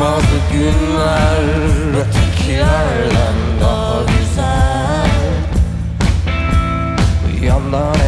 Olmadı günler ötekilerden daha güzel Yandan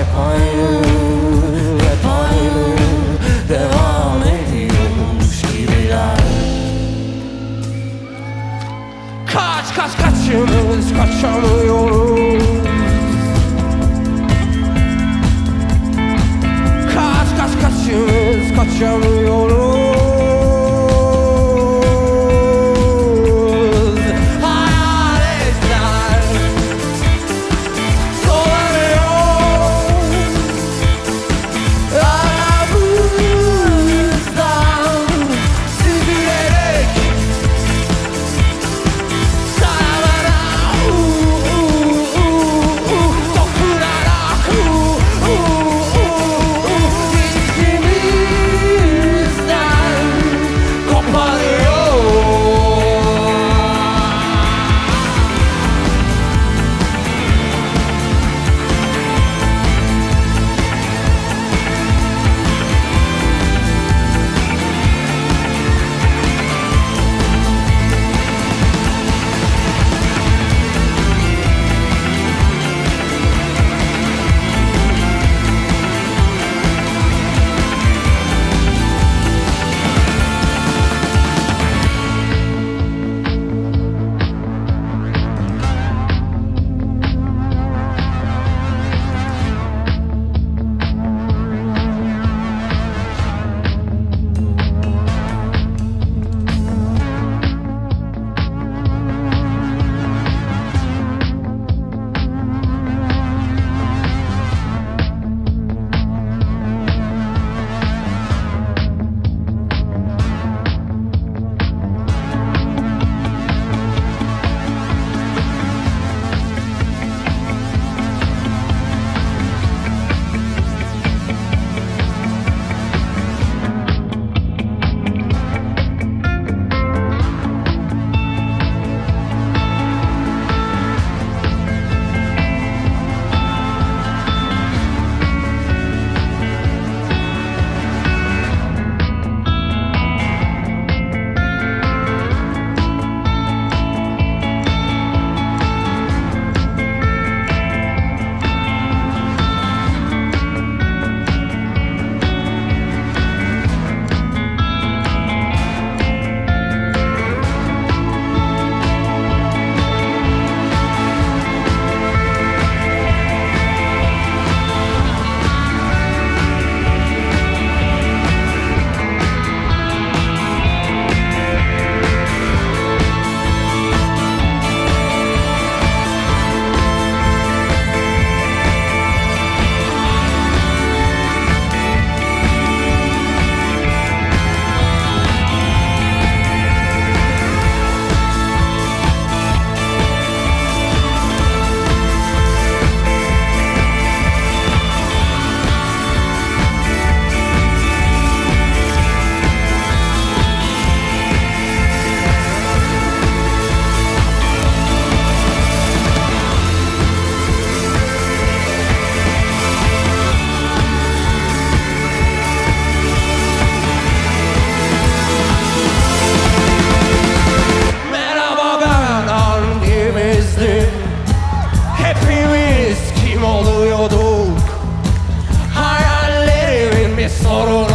sorun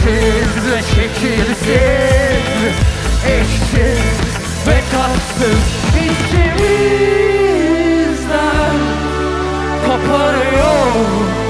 Eşsiz ve şekilsiz Eşsiz ve tatsız İçimizden koparıyor